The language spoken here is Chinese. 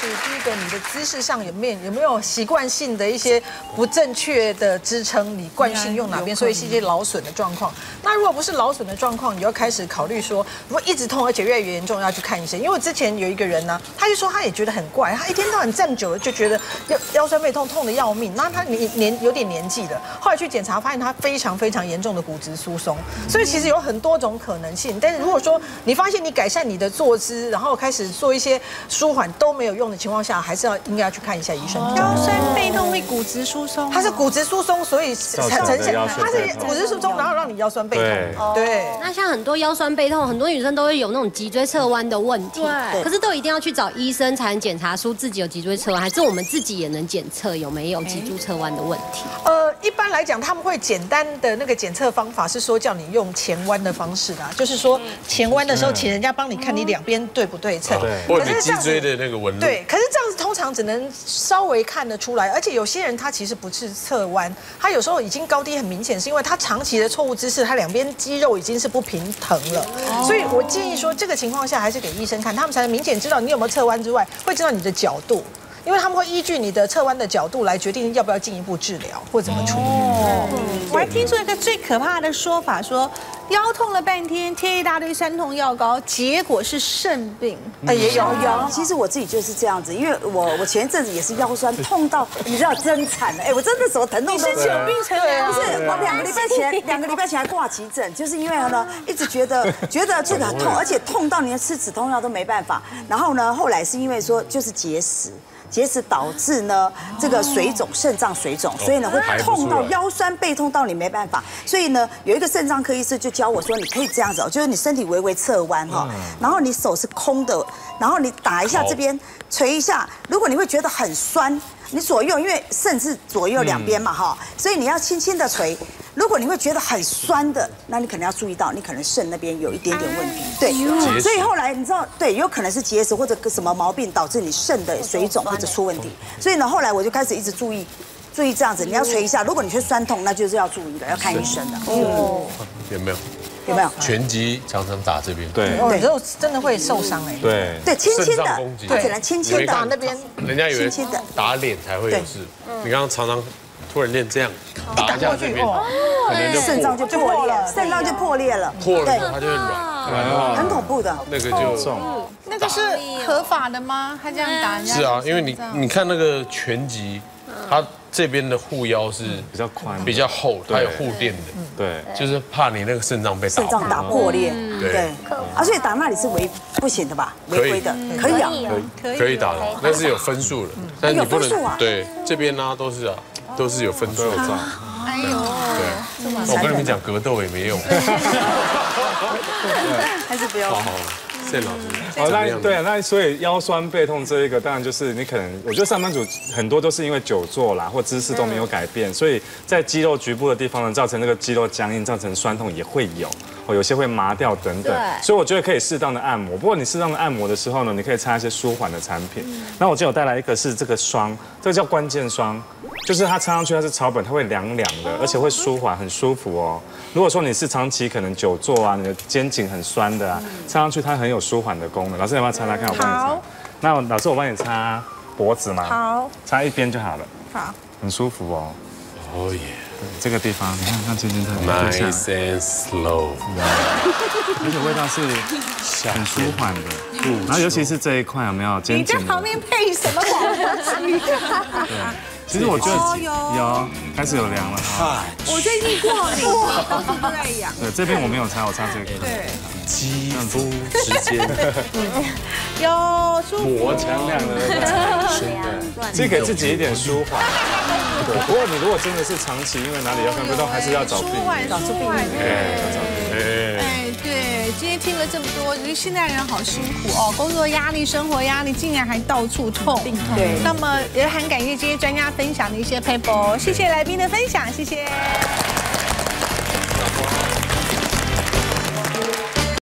是第一个，你的姿势上有没有有没有习惯性的一些不正确的支撑，你惯性用哪边，所以是一些劳损的状况。那如果不是劳损的状况，你要开始考虑说，如果一直痛而且越来越严重，要去看医生。因为之前有一个人呢，他就说他也觉得很怪，他一天到晚站久了就觉得腰腰酸背痛，痛的要命。那他年年有点年纪了，后来去检查发现他非常非常严重的骨质疏松，所以其实有很多种可能性。但是如果说你发现你改善你的坐姿，然后开始做一些舒缓都没有用的情况下，还是要应该要去看一下医生。腰酸背痛会骨质疏松，它是骨质疏松，所以才呈现它是骨质疏松，然后让你腰酸背痛。对。那像很多腰酸背痛，很多女生都会有那种脊椎侧弯的问题。对。可是都一定要去找医生才能检查出自己有脊椎侧弯，还是我们自己也能检测有没有脊柱侧弯的问题？呃，一般来讲，他们会简单的那个检测方法是说叫你用前弯的方式啦，就是说前弯的时候，请人家帮你看你两边对不对称。对。或者脊椎的那个纹路。对。可是这样子通常只能稍微看得出来，而且有些人他其实不是侧弯，他有时候已经高低很明显，是因为他长期的错误姿势，他两边肌肉已经是不平衡了。所以我建议说，这个情况下还是给医生看，他们才能明显知道你有没有侧弯之外，会知道你的角度。因为他们会依据你的侧弯的角度来决定要不要进一步治疗或怎么处理。还听说一个最可怕的说法，说腰痛了半天，贴一大堆酸痛药膏，结果是肾病。哎，也有有。其实我自己就是这样子，因为我我前一阵子也是腰酸痛到，你知道真惨了。哎，我真的手疼痛都是久病成良。不是，我两个礼拜前 两个礼拜前还挂急诊，就是因为呢一直觉得觉得这个痛，而且痛到连吃止痛药都没办法。然后呢，后来是因为说就是结石。结石导致呢这个水肿，肾脏水肿，所以呢会痛到腰酸背痛到你没办法。所以呢有一个肾脏科医师就教我说，你可以这样子，就是你身体微微侧弯哈，然后你手是空的，然后你打一下这边，捶一下。如果你会觉得很酸，你左右因为肾是左右两边嘛哈，所以你要轻轻的捶。如果你会觉得很酸的，那你可能要注意到，你可能肾那边有一点点问题。对，所以后来你知道，对，有可能是结石或者个什么毛病导致你肾的水肿或者出问题。所以呢，后来我就开始一直注意，注意这样子，你要捶一下。如果你是酸痛，那就是要注意了，要看医生的。哦，有没有？有没有？拳击常常打这边。对，有时候真的会受伤哎。对。对，轻轻的，他只能轻轻的打那边。人家以为打脸才会有事，你刚刚常常。突然间这样打一下这边，可能就肾脏就破裂，肾脏就破裂了，破了它就会软，很恐怖的。那个就重，那个是合法的吗？他这样打？是啊，因为你你看那个拳击，它这边的护腰是比较宽、比较厚，它有护垫的，对，就是怕你那个肾脏被肾脏打破裂，对，而且打那里是违不行的吧？违规的，可以啊，可以可以打的，那是有分数的，但你不能对这边呢都是啊。都是有分数的，哎呦，对，我跟你们讲，格斗也没用，还是不要。好，谢老师。哦，那对，那所以腰酸背痛这一个，当然就是你可能，我觉得上班族很多都是因为久坐啦，或姿势都没有改变，所以在肌肉局部的地方呢，造成那个肌肉僵硬，造成酸痛也会有。哦有些会麻掉等等，所以我觉得可以适当的按摩。不过你适当的按摩的时候呢，你可以擦一些舒缓的产品。那我今天有带来一个是这个霜，这个叫关键霜，就是它擦上去它是草本，它会凉凉的，而且会舒缓，很舒服哦。如果说你是长期可能久坐啊，你的肩颈很酸的啊，擦上去它很有舒缓的功能。老师要不要擦擦看？我帮你擦。那老师我帮你擦脖子吗？好，擦一边就好了。好，很舒服哦。哦耶。这个地方，你看，看这边特别 Nice and slow，而且味道是很舒缓的，然后尤其是这一块有没有？你在旁边配什么广播机？对，其实我觉得有。开始有凉了。哈。我最近过敏，都在痒。对，这边我没有擦，我擦这个。对，肌肤时间，有舒服，磨强亮的，这给自己一点舒缓。不过你如果真的是长期，因为哪里要看不到，还是要找病，找病。哎，找哎对今天听了这么多觉得现代人好辛苦哦工作压力生活压力竟然还到处痛病痛那么也很感谢这些专家分享的一些 paper 谢谢来宾的分享谢谢。